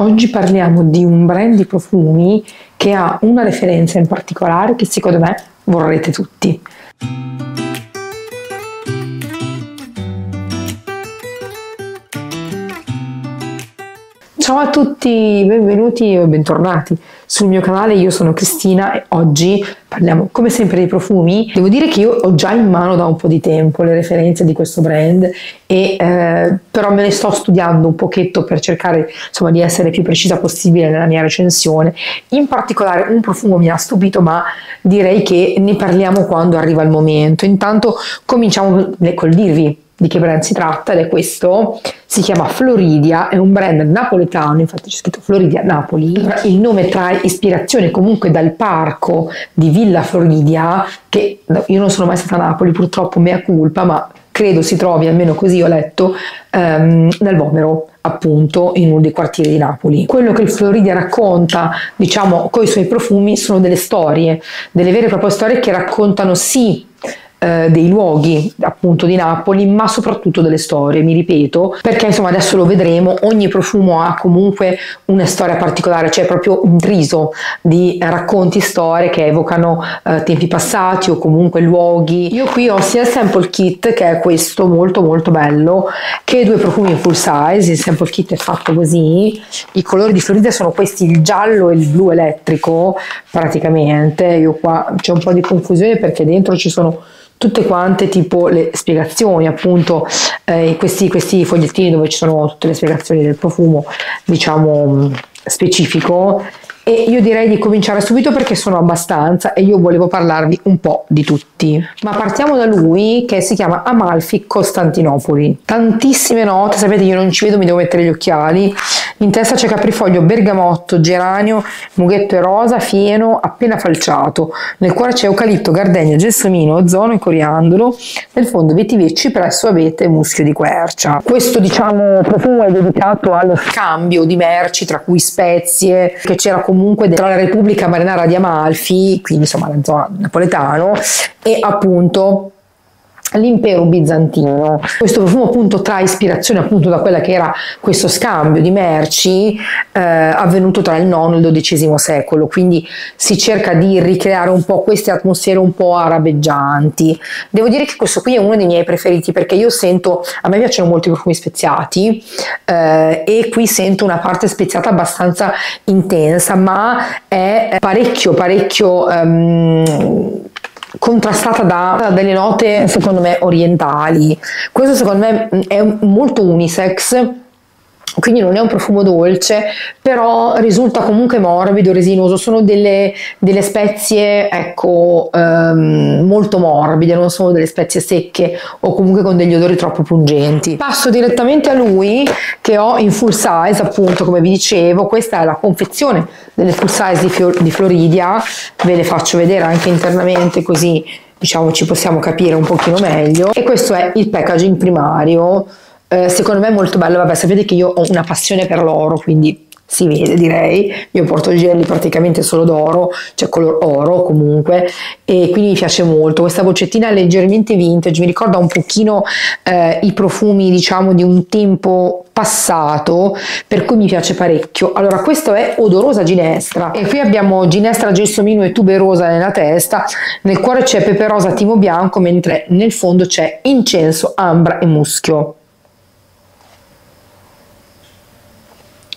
Oggi parliamo di un brand di profumi che ha una referenza in particolare che secondo me vorrete tutti. Ciao a tutti, benvenuti o bentornati sul mio canale, io sono Cristina e oggi parliamo come sempre dei profumi. Devo dire che io ho già in mano da un po' di tempo le referenze di questo brand e eh, però me ne sto studiando un pochetto per cercare insomma di essere più precisa possibile nella mia recensione. In particolare un profumo mi ha stupito ma direi che ne parliamo quando arriva il momento. Intanto cominciamo col dirvi di che brand si tratta ed è questo, si chiama Floridia, è un brand napoletano, infatti c'è scritto Floridia Napoli, il nome trae ispirazione comunque dal parco di Villa Floridia, che io non sono mai stata a Napoli purtroppo, mea culpa, ma credo si trovi, almeno così ho letto, um, nel Vomero appunto in uno dei quartieri di Napoli. Quello che il Floridia racconta, diciamo, con i suoi profumi sono delle storie, delle vere e proprie storie che raccontano sì eh, dei luoghi appunto di Napoli, ma soprattutto delle storie, mi ripeto, perché insomma adesso lo vedremo, ogni profumo ha comunque una storia particolare, cioè proprio un triso di racconti, storie che evocano eh, tempi passati o comunque luoghi. Io qui ho sia il sample kit che è questo molto molto bello, che due profumi in full size, il sample kit è fatto così, i colori di Florida sono questi, il giallo e il blu elettrico praticamente, io qua c'è un po' di confusione perché dentro ci sono tutte quante tipo le spiegazioni, appunto eh, questi, questi fogliettini dove ci sono tutte le spiegazioni del profumo, diciamo specifico e io direi di cominciare subito perché sono abbastanza e io volevo parlarvi un po' di tutti. Ma partiamo da lui che si chiama Amalfi Costantinopoli. Tantissime note, sapete io non ci vedo, mi devo mettere gli occhiali. In testa c'è caprifoglio, bergamotto, geranio, mughetto e rosa, fieno appena falciato. Nel cuore c'è eucalipto, gardenia, gelsomino, ozono e coriandolo. Nel fondo vetiver, cipresso, abete e muschio di quercia. Questo diciamo profumo è dedicato allo scambio di merci tra cui spezie che c'era comunque tra la Repubblica Marinara di Amalfi, quindi insomma la zona napoletano, e appunto l'impero bizantino. Questo profumo appunto trae ispirazione appunto da quella che era questo scambio di merci eh, avvenuto tra il IX e il XII secolo, quindi si cerca di ricreare un po' queste atmosfere un po' arabeggianti. Devo dire che questo qui è uno dei miei preferiti perché io sento, a me piacciono molto i profumi speziati eh, e qui sento una parte speziata abbastanza intensa, ma è parecchio parecchio um, contrastata da delle note secondo me orientali. Questo secondo me è molto unisex quindi non è un profumo dolce, però risulta comunque morbido, resinoso, sono delle, delle spezie ecco, um, molto morbide, non sono delle spezie secche o comunque con degli odori troppo pungenti. Passo direttamente a lui che ho in full size, appunto come vi dicevo, questa è la confezione delle full size di, Fior- di Floridia, ve le faccio vedere anche internamente così diciamo ci possiamo capire un pochino meglio. E questo è il packaging primario eh, secondo me è molto bello, vabbè sapete che io ho una passione per l'oro, quindi si vede direi, io porto gelli praticamente solo d'oro, cioè color oro comunque e quindi mi piace molto, questa boccettina è leggermente vintage, mi ricorda un pochino eh, i profumi diciamo di un tempo passato per cui mi piace parecchio. Allora questo è odorosa ginestra. E qui abbiamo ginestra gelsomino e tuberosa nella testa. Nel cuore c'è pepe rosa timo bianco mentre nel fondo c'è incenso ambra e muschio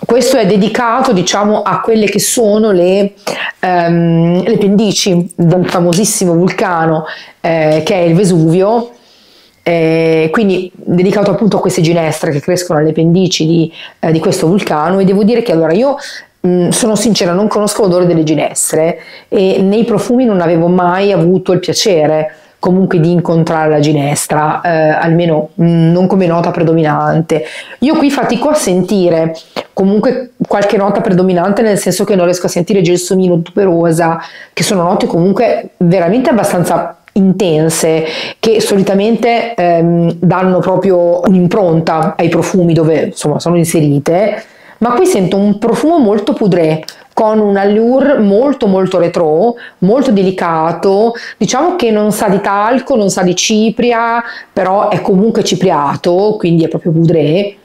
questo è dedicato diciamo a quelle che sono le, um, le pendici del famosissimo vulcano eh, che è il Vesuvio. Eh, quindi dedicato appunto a queste ginestre che crescono alle pendici di, eh, di questo vulcano. E devo dire che allora io mh, sono sincera non conosco l'odore delle ginestre e nei profumi non avevo mai avuto il piacere comunque di incontrare la ginestra, eh, almeno mh, mm, non come nota predominante. Io qui fatico a sentire comunque qualche nota predominante nel senso che non riesco a sentire gelsomino, tuberosa, che sono note comunque veramente abbastanza intense che solitamente ehm, danno proprio un'impronta ai profumi dove insomma sono inserite ma qui sento un profumo molto poudré con un allure molto molto retro, molto delicato, diciamo che non sa di talco, non sa di cipria, però è comunque cipriato, quindi è proprio poudré.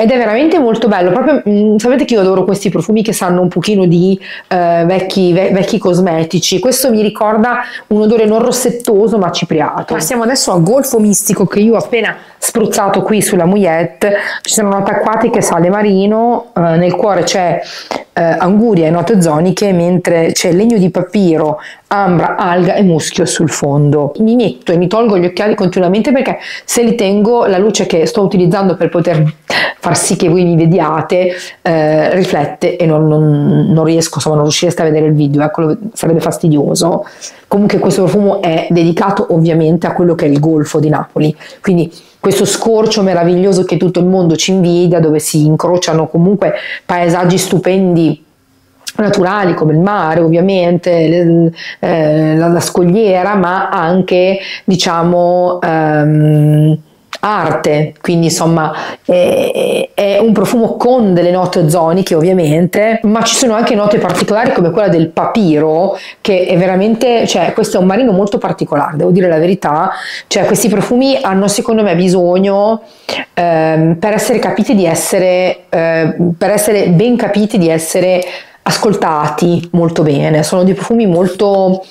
Ed è veramente molto bello. Proprio, mh, mm, sapete che io adoro questi profumi che sanno un pochino di eh, vecchi, ve- vecchi cosmetici. Questo mi ricorda un odore non rossettoso ma cipriato. Passiamo adesso a Golfo Mistico che io ho appena spruzzato qui sulla mouillette. Ci sono note acquatiche, sale marino, eh, nel cuore c'è eh, anguria e note zoniche, mentre c'è legno di papiro, ambra, alga e muschio sul fondo. Mi metto e mi tolgo gli occhiali continuamente perché se li tengo la luce che sto utilizzando per poter far sì che voi mi vediate eh, riflette e non, non, non, riesco, insomma non riuscireste a vedere il video, ecco, sarebbe fastidioso. Comunque questo profumo è dedicato ovviamente a quello che è il Golfo di Napoli, quindi questo scorcio meraviglioso che tutto il mondo ci invidia, dove si incrociano comunque paesaggi stupendi naturali come il mare ovviamente, le, eh, la, la, scogliera, ma anche diciamo ehm, arte, quindi insomma è, è, un profumo con delle note ozoniche ovviamente, ma ci sono anche note particolari come quella del papiro che è veramente, cioè questo è un marino molto particolare, devo dire la verità, cioè questi profumi hanno secondo me bisogno ehm, per essere capiti di essere, eh, per essere ben capiti di essere ascoltati molto bene, sono dei profumi molto,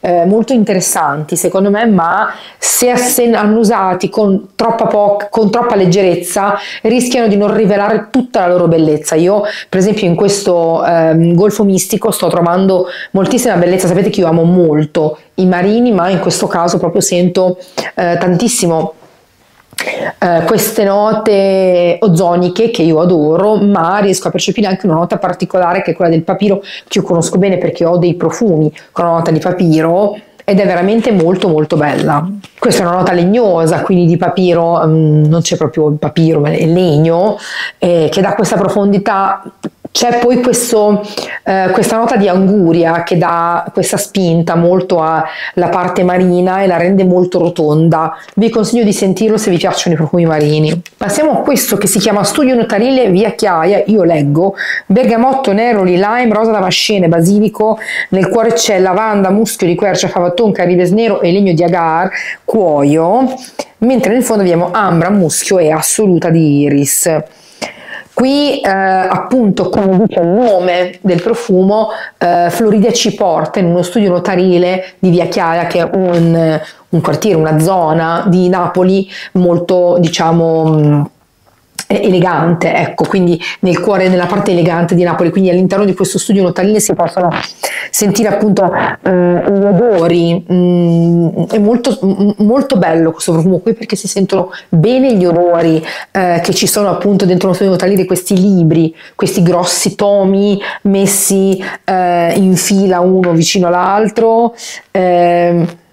eh, molto interessanti secondo me, ma se hanno usati con troppa, po- con troppa leggerezza rischiano di non rivelare tutta la loro bellezza. Io per esempio in questo eh, golfo mistico sto trovando moltissima bellezza, sapete che io amo molto i marini, ma in questo caso proprio sento eh, tantissimo eh, queste note ozoniche che io adoro, ma riesco a percepire anche una nota particolare che è quella del papiro che io conosco bene perché ho dei profumi con una nota di papiro ed è veramente molto molto bella. Questa è una nota legnosa, quindi di papiro, um, non c'è proprio il papiro, ma è legno, eh, che dà questa profondità c'è poi questo, eh, questa nota di anguria che dà questa spinta molto alla parte marina e la rende molto rotonda. Vi consiglio di sentirlo se vi piacciono i profumi marini. Passiamo a questo che si chiama Studio Notarile Via Chiaia, io leggo, bergamotto, neroli, lime, rosa damascene, basilico, nel cuore c'è lavanda, muschio di quercia, favaton, caribes nero e legno di agar, cuoio, mentre nel fondo abbiamo ambra, muschio e assoluta di iris. Qui eh, appunto come dice il nome del profumo, eh, Floridia ci porta in uno studio notarile di Via Chiara che è un, un quartiere, una zona di Napoli molto diciamo elegante, ecco, quindi nel cuore, nella parte elegante di Napoli, quindi all'interno di questo studio notarile si possono sentire appunto eh, odori, mm, è molto, molto bello questo profumo qui perché si sentono bene gli odori eh, che ci sono appunto dentro lo studio notarile, questi libri, questi grossi tomi messi eh, in fila uno vicino all'altro. Eh,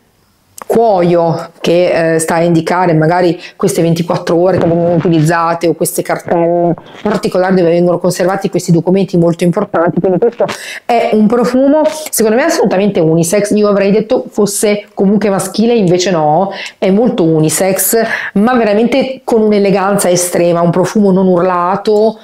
cuoio che eh, sta a indicare magari queste 24 ore che vengono utilizzate o queste cartelle particolari dove vengono conservati questi documenti molto importanti. Quindi questo è un profumo, secondo me assolutamente unisex. Io avrei detto fosse comunque maschile, invece no, è molto unisex, ma veramente con un'eleganza estrema, un profumo non urlato,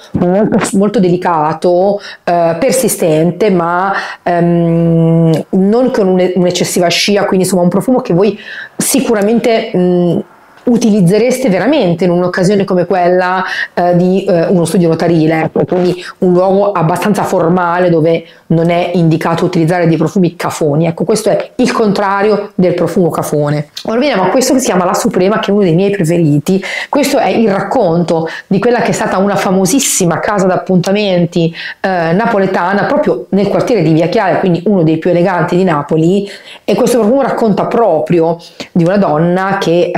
molto, delicato, eh, persistente, ma ehm, non con un'eccessiva scia, quindi insomma un profumo che voi sicuramente mh, utilizzereste veramente in un'occasione come quella eh, di eh, uno studio notarile, ecco, quindi un luogo abbastanza formale dove non è indicato utilizzare dei profumi cafoni. Ecco, questo è il contrario del profumo cafone. Ora veniamo a questo che si chiama La Suprema, che è uno dei miei preferiti. Questo è il racconto di quella che è stata una famosissima casa d'appuntamenti eh, napoletana proprio nel quartiere di Via Chiara, quindi uno dei più eleganti di Napoli. E questo profumo racconta proprio di una donna che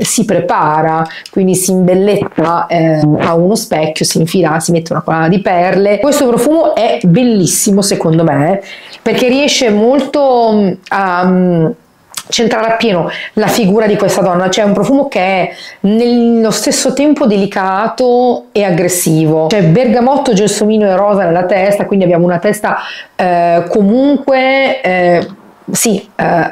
si prepara, quindi si imbelletta eh, a uno specchio, si infila, si mette una collana di perle. Questo profumo è bellissimo secondo me perché riesce molto mm, a mm, centrare appieno la figura di questa donna, c'è un profumo che è nello stesso tempo delicato e aggressivo. C'è bergamotto, gelsomino e rosa nella testa, quindi abbiamo una testa eh, comunque eh, sì, eh,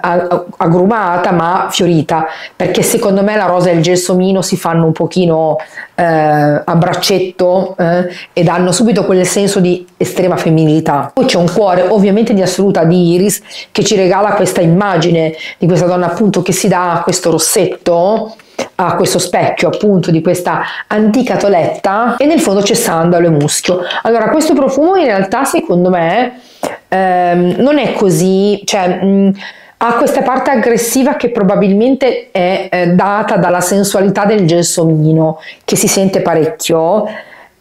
agrumata ma fiorita, perché secondo me la rosa e il gelsomino si fanno un pochino eh, a braccetto eh, e danno subito quel senso di estrema femminilità. Poi c'è un cuore ovviamente di assoluta di Iris che ci regala questa immagine di questa donna appunto che si dà questo rossetto a questo specchio appunto di questa antica toletta e nel fondo c'è sandalo e muschio. Allora questo profumo in realtà secondo me ehm, non è così, cioè mh, ha questa parte aggressiva che probabilmente è eh, data dalla sensualità del gelsomino che si sente parecchio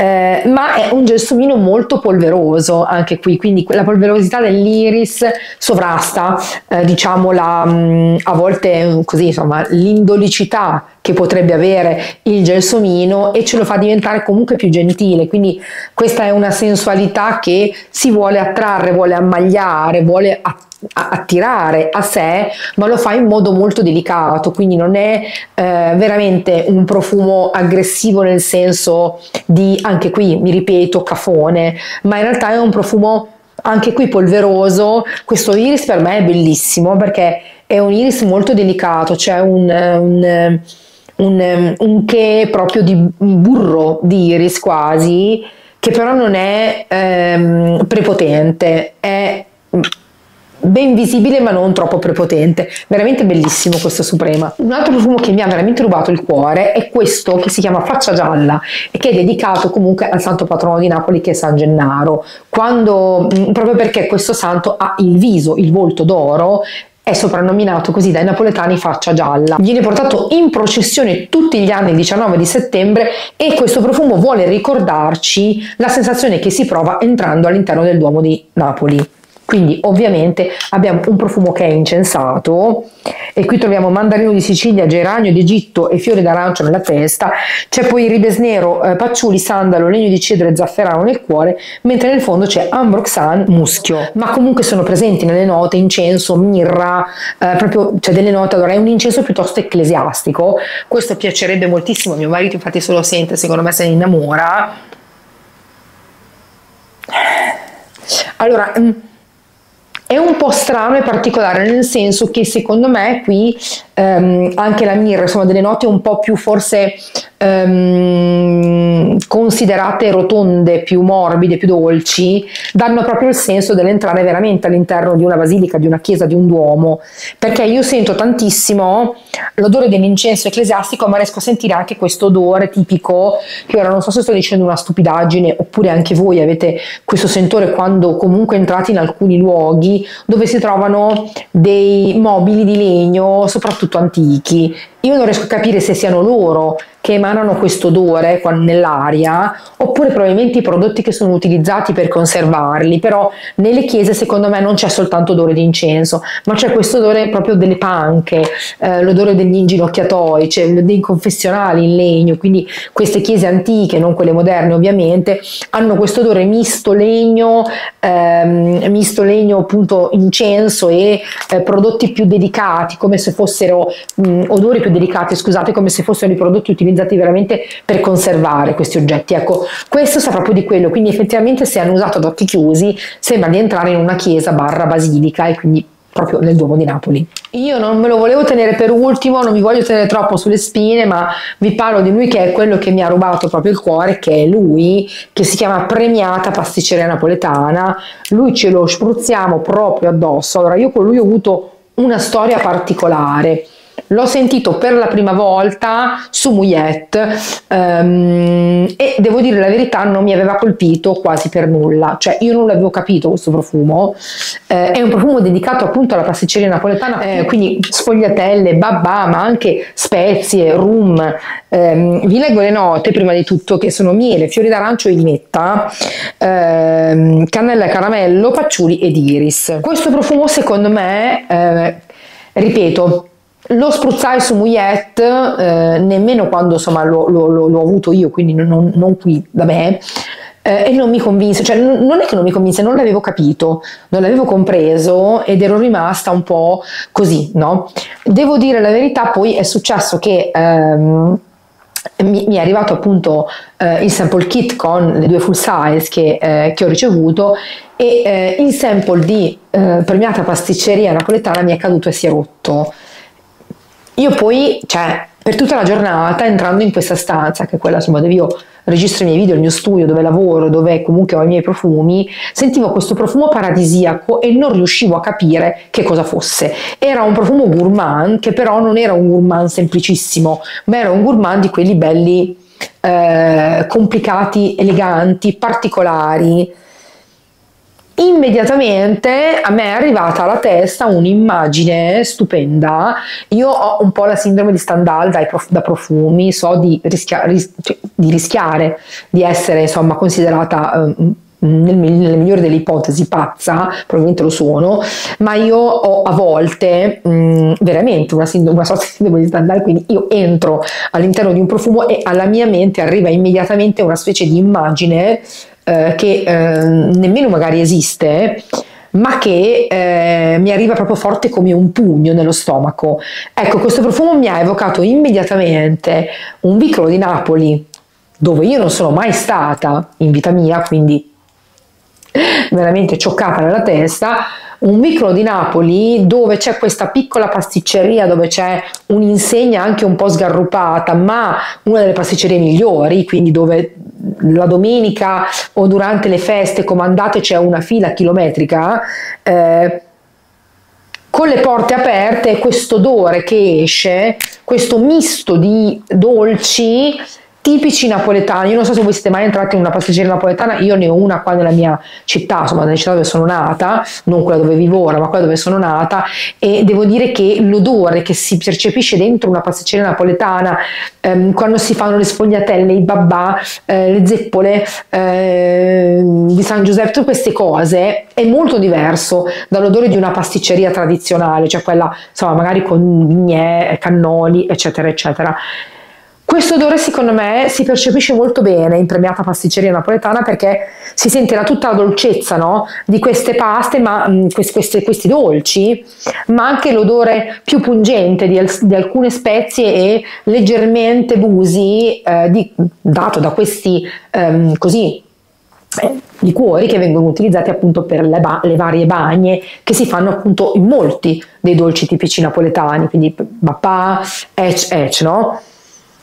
eh, ma è un gelsomino molto polveroso anche qui, quindi la polverosità dell'iris sovrasta, eh, diciamo, la, mh, mm, a volte così, insomma, l'indolicità che potrebbe avere il gelsomino e ce lo fa diventare comunque più gentile, quindi questa è una sensualità che si vuole attrarre, vuole ammagliare, vuole attrarre attirare a sé, ma lo fa in modo molto delicato, quindi non è eh, veramente un profumo aggressivo nel senso di, anche qui mi ripeto, cafone, ma in realtà è un profumo anche qui polveroso. Questo iris per me è bellissimo perché è un iris molto delicato, c'è un, un, un, un che proprio di burro di iris quasi, che però non è ehm, prepotente, è ben visibile ma non troppo prepotente. Veramente bellissimo questo Suprema. Un altro profumo che mi ha veramente rubato il cuore è questo che si chiama Faccia Gialla e che è dedicato comunque al santo patrono di Napoli che è San Gennaro. Quando, proprio perché questo santo ha il viso, il volto d'oro è soprannominato così dai napoletani faccia gialla. Viene portato in processione tutti gli anni il 19 di settembre e questo profumo vuole ricordarci la sensazione che si prova entrando all'interno del Duomo di Napoli. Quindi ovviamente abbiamo un profumo che è incensato e qui troviamo mandarino di Sicilia, geranio d'Egitto e fiore d'arancio nella testa, c'è poi ribes nero, eh, patchouli, sandalo, legno di cedro e zafferano nel cuore, mentre nel fondo c'è ambroxan, muschio. Ma comunque sono presenti nelle note incenso, mirra, eh, proprio c'è cioè delle note, allora è un incenso piuttosto ecclesiastico. Questo piacerebbe moltissimo a mio marito, infatti se lo sente, secondo me se ne innamora. Allora, mm, è un po' strano e particolare nel senso che secondo me qui ehm, anche la mirra insomma delle note un po' più forse ehm, considerate rotonde, più morbide, più dolci, danno proprio il senso dell'entrare veramente all'interno di una basilica, di una chiesa, di un duomo, perché io sento tantissimo l'odore dell'incenso ecclesiastico, ma riesco a sentire anche questo odore tipico, che ora non so se sto dicendo una stupidaggine, oppure anche voi avete questo sentore quando comunque entrate in alcuni luoghi dove si trovano dei mobili di legno, soprattutto antichi. Io non riesco a capire se siano loro che emanano questo odore nell'aria oppure probabilmente i prodotti che sono utilizzati per conservarli, però nelle chiese secondo me non c'è soltanto odore di incenso, ma c'è questo odore proprio delle panche, eh, l'odore degli inginocchiatoi, cioè dei confessionali in legno, quindi queste chiese antiche, non quelle moderne ovviamente, hanno questo odore misto legno, ehm, misto legno appunto incenso e eh, prodotti più delicati, come se fossero mh, odori più delicati, scusate, come se fossero i prodotti utilizzati utilizzati veramente per conservare questi oggetti. Ecco, questo sa proprio di quello, quindi effettivamente se hanno usato ad occhi chiusi sembra di entrare in una chiesa barra basilica e quindi proprio nel Duomo di Napoli. Io non me lo volevo tenere per ultimo, non mi voglio tenere troppo sulle spine, ma vi parlo di lui che è quello che mi ha rubato proprio il cuore, che è lui, che si chiama Premiata Pasticceria Napoletana. Lui ce lo spruzziamo proprio addosso. Allora, io con lui ho avuto una storia particolare. L'ho sentito per la prima volta su Mouillette um, e devo dire la verità non mi aveva colpito quasi per nulla, cioè io non l'avevo capito questo profumo, eh, è un profumo dedicato appunto alla pasticceria napoletana, eh, quindi sfogliatelle, babà, ma anche spezie, rum, um, vi leggo le note prima di tutto che sono miele, fiori d'arancio e limetta, um, cannella e caramello, patchouli ed iris. Questo profumo secondo me, eh, ripeto, lo spruzzai su Mouillette eh, nemmeno quando insomma lo, lo, l'ho avuto io, quindi non, non qui da me, eh, e non mi convinse, cioè non è che non mi convinse, non l'avevo capito, non l'avevo compreso ed ero rimasta un po' così, no? Devo dire la verità, poi è successo che ehm, mi, mi, è arrivato appunto eh, il sample kit con le due full size che, eh, che ho ricevuto e eh, il sample di eh, premiata pasticceria napoletana mi è caduto e si è rotto io poi, cioè, per tutta la giornata, entrando in questa stanza, che è quella insomma, dove io registro i miei video, il mio studio, dove lavoro, dove comunque ho i miei profumi, sentivo questo profumo paradisiaco e non riuscivo a capire che cosa fosse. Era un profumo gourmand che però non era un gourmand semplicissimo, ma era un gourmand di quelli belli eh, complicati, eleganti, particolari immediatamente a me è arrivata alla testa un'immagine stupenda. Io ho un po' la sindrome di Stendhal prof, da profumi, so di, rischia, ris, cioè, di, rischiare di essere insomma considerata. Uh, nel, nelle migliori delle ipotesi pazza, probabilmente lo sono, ma io ho a volte mh, veramente una, sindrome, una sorta di sindrome di Stendhal, quindi io entro all'interno di un profumo e alla mia mente arriva immediatamente una specie di immagine eh, che eh, nemmeno magari esiste, ma che eh, mi arriva proprio forte come un pugno nello stomaco. Ecco, questo profumo mi ha evocato immediatamente un vicolo di Napoli, dove io non sono mai stata in vita mia, quindi veramente cioccata nella testa, un vicolo di Napoli dove c'è questa piccola pasticceria, dove c'è un'insegna anche un po' sgarrupata, ma una delle pasticcerie migliori, quindi dove la domenica o durante le feste comandate c'è una fila chilometrica, eh, con le porte aperte questo odore che esce, questo misto di dolci tipici napoletani. Io non so se voi siete mai entrati in una pasticceria napoletana, io ne ho una qua nella mia città, insomma nella città dove sono nata, non quella dove vivo ora, ma quella dove sono nata e devo dire che l'odore che si percepisce dentro una pasticceria napoletana ehm, quando si fanno le sfogliatelle, i babà, eh, le zeppole eh, di San Giuseppe, tutte queste cose è molto diverso dall'odore di una pasticceria tradizionale, cioè quella insomma magari con vignè, cannoli, eccetera, eccetera. Questo odore secondo me si percepisce molto bene in premiata pasticceria napoletana perché si sente tutta la dolcezza no? di queste paste, ma mh, mm, questi, questi, dolci, ma anche l'odore più pungente di, di alcune spezie e leggermente busi eh, di, dato da questi ehm, così eh, liquori che vengono utilizzati appunto per le, ba- le, varie bagne che si fanno appunto in molti dei dolci tipici napoletani, quindi papà, ec, ec, no?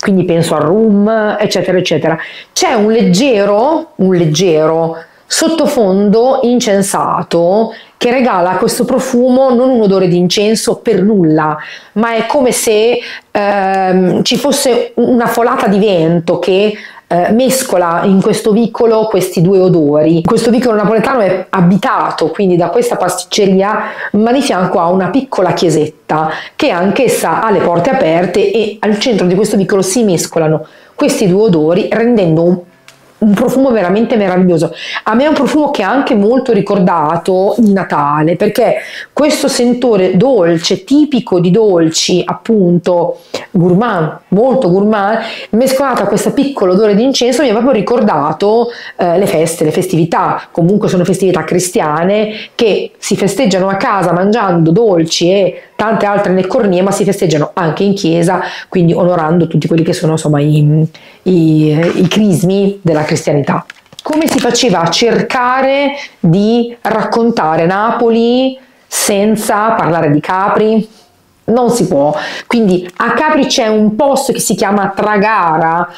Quindi penso al rum, eccetera, eccetera. C'è un leggero, un leggero sottofondo incensato che regala questo profumo non un odore di incenso per nulla, ma è come se ehm, ci fosse una folata di vento che eh, mescola in questo vicolo questi due odori. Questo vicolo napoletano è abitato quindi da questa pasticceria, ma di fianco ha una piccola chiesetta che anch'essa ha le porte aperte e al centro di questo vicolo si mescolano questi due odori rendendo un un profumo veramente meraviglioso. A me è un profumo che ha anche molto ricordato il Natale, perché questo sentore dolce, tipico di dolci, appunto gourmand, molto gourmand, mescolato a questo piccolo odore di incenso, mi ha proprio ricordato eh, le feste, le festività. Comunque sono festività cristiane che si festeggiano a casa mangiando dolci e tante altre neccornie, ma si festeggiano anche in chiesa, quindi onorando tutti quelli che sono insomma i, i, i crismi della cristianità. Come si faceva a cercare di raccontare Napoli senza parlare di Capri? Non si può. Quindi a Capri c'è un posto che si chiama Tragara,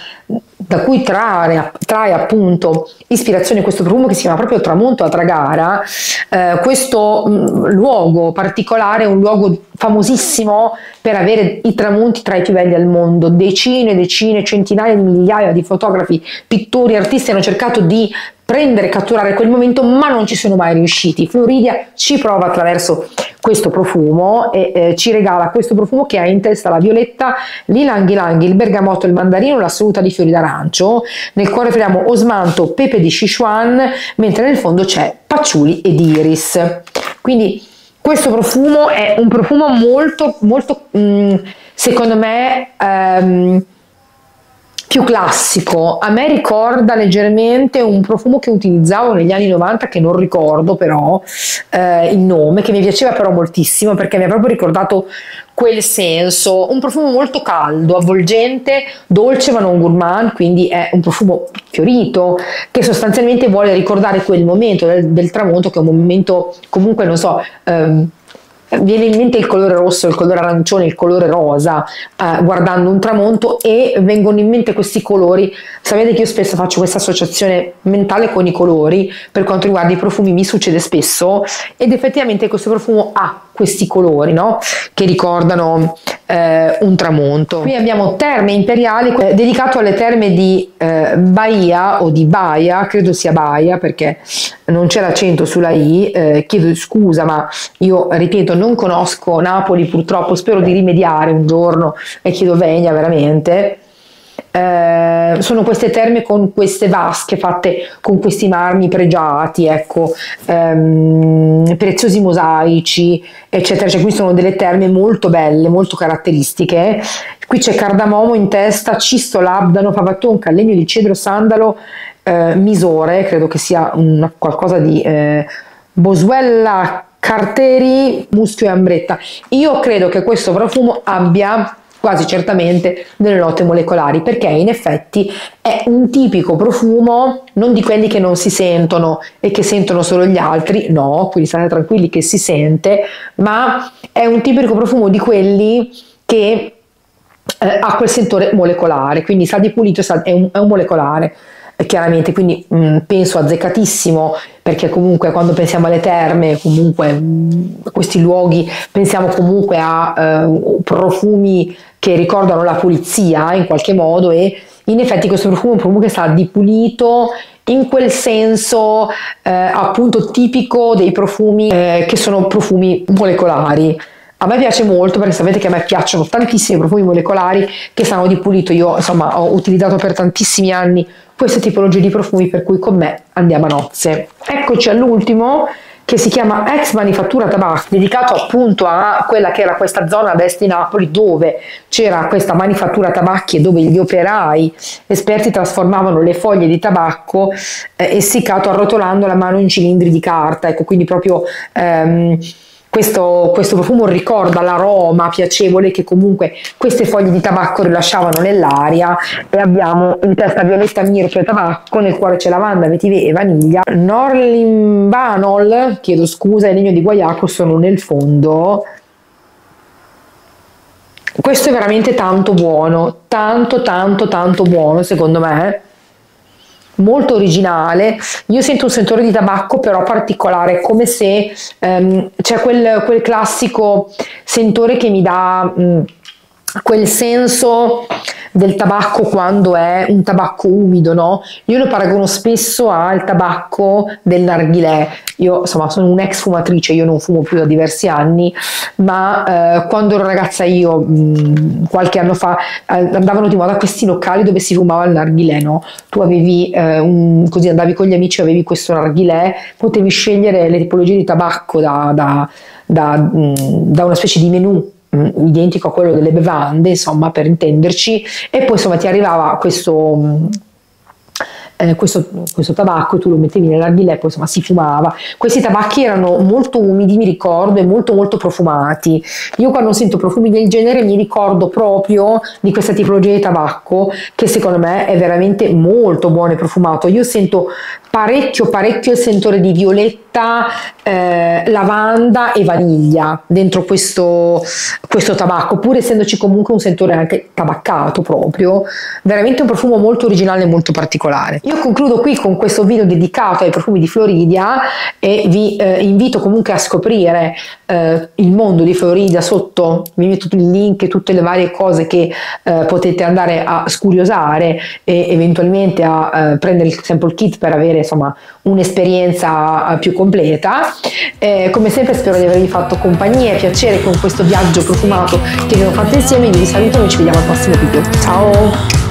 da cui trae, trae, appunto ispirazione questo profumo che si chiama proprio Tramonto a Tragara, eh, questo mh, mm, luogo particolare, un luogo famosissimo per avere i tramonti tra i più belli al mondo, decine, decine, centinaia di migliaia di fotografi, pittori, artisti hanno cercato di prendere catturare quel momento, ma non ci sono mai riusciti. Floridia ci prova attraverso questo profumo e eh, ci regala questo profumo che ha in testa la violetta, l'ilanghi langhi, il bergamotto, il mandarino, l'assoluta di fiori d'arancio. Nel cuore troviamo osmanto, pepe di Sichuan, mentre nel fondo c'è patchouli ed iris. Quindi questo profumo è un profumo molto, molto, mh, mm, secondo me, ehm, più classico. A me ricorda leggermente un profumo che utilizzavo negli anni 90 che non ricordo però eh, il nome, che mi piaceva però moltissimo perché mi ha proprio ricordato quel senso, un profumo molto caldo, avvolgente, dolce ma non gourmand, quindi è un profumo fiorito che sostanzialmente vuole ricordare quel momento del, del tramonto che è un momento comunque non so... Ehm, viene in mente il colore rosso, il colore arancione, il colore rosa eh, guardando un tramonto e vengono in mente questi colori. Sapete che io spesso faccio questa associazione mentale con i colori per quanto riguarda i profumi, mi succede spesso ed effettivamente questo profumo ha questi colori no? che ricordano eh, un tramonto. Qui abbiamo Terme Imperiali eh, dedicato alle terme di eh, Bahia o di Baia, credo sia Baia perché non c'è l'accento sulla I, eh, chiedo scusa ma io ripeto non conosco Napoli purtroppo, spero di rimediare un giorno e chiedo vegna veramente. Eh, sono queste terme con queste vasche fatte con questi marmi pregiati, ecco, ehm, preziosi mosaici, eccetera. Cioè, qui sono delle terme molto belle, molto caratteristiche. Qui c'è cardamomo in testa, cisto, labdano, favatonca, legno di cedro, sandalo, eh, misore, credo che sia una, qualcosa di eh, boswella, carteri, muschio e ambretta. Io credo che questo profumo abbia quasi certamente delle note molecolari perché in effetti è un tipico profumo non di quelli che non si sentono e che sentono solo gli altri, no, quindi state tranquilli che si sente, ma è un tipico profumo di quelli che eh, ha quel sentore molecolare, quindi sa di pulito, sa, è, un, è un molecolare chiaramente, quindi mh, mm, penso azzeccatissimo perché comunque quando pensiamo alle terme, comunque mh, mm, questi luoghi, pensiamo comunque a eh, profumi che ricordano la pulizia in qualche modo e in effetti questo profumo che sa di pulito in quel senso eh, appunto tipico dei profumi eh, che sono profumi molecolari. A me piace molto perché sapete che a me piacciono tantissimi profumi molecolari che sanno di pulito. Io insomma ho utilizzato per tantissimi anni queste tipologie di profumi per cui con me andiamo a nozze. Eccoci all'ultimo che si chiama Ex Manifattura Tabacchi, dedicato appunto a quella che era questa zona a est di Napoli dove c'era questa manifattura tabacchi e dove gli operai esperti trasformavano le foglie di tabacco eh, essiccato arrotolando la mano in cilindri di carta, ecco quindi proprio ehm, questo, questo, profumo ricorda l'aroma piacevole che comunque queste foglie di tabacco rilasciavano nell'aria e abbiamo in testa violetta mirto e tabacco, nel cuore c'è lavanda, vetiver e vaniglia. Norlimbanol, chiedo scusa, e legno di guaiaco sono nel fondo. Questo è veramente tanto buono, tanto tanto tanto buono secondo me molto originale. Io sento un sentore di tabacco però particolare, come se um, c'è quel, quel, classico sentore che mi dà um, quel senso del tabacco quando è un tabacco umido, no? Io lo paragono spesso al tabacco del narghilè. Io insomma sono un'ex fumatrice, io non fumo più da diversi anni, ma eh, quando ero ragazza io mh, qualche anno fa eh, andavano di moda questi locali dove si fumava il narghilè, no? Tu avevi eh, un, così andavi con gli amici, avevi questo narghilè, potevi scegliere le tipologie di tabacco da, da, da, mh, da una specie di menù Mm, identico a quello delle bevande, insomma, per intenderci, e poi insomma ti arrivava questo mm, eh, questo, questo, tabacco, tu lo mettevi nell'arghilè e poi insomma si fumava. Questi tabacchi erano molto umidi, mi ricordo, e molto molto profumati. Io quando sento profumi del genere mi ricordo proprio di questa tipologia di tabacco che secondo me è veramente molto buono e profumato. Io sento parecchio parecchio il sentore di violetta, eh, lavanda e vaniglia dentro questo, questo tabacco, pur essendoci comunque un sentore anche tabaccato proprio, veramente un profumo molto originale e molto particolare. Io concludo qui con questo video dedicato ai profumi di Floridia e vi eh, invito comunque a scoprire eh, il mondo di Floridia sotto, vi metto il link e tutte le varie cose che eh, potete andare a scuriosare e eventualmente a eh, prendere il sample kit per avere insomma un'esperienza più completa. Eh, come sempre spero di avervi fatto compagnia e piacere con questo viaggio profumato che abbiamo fatto insieme. Vi saluto e ci vediamo al prossimo video. Ciao!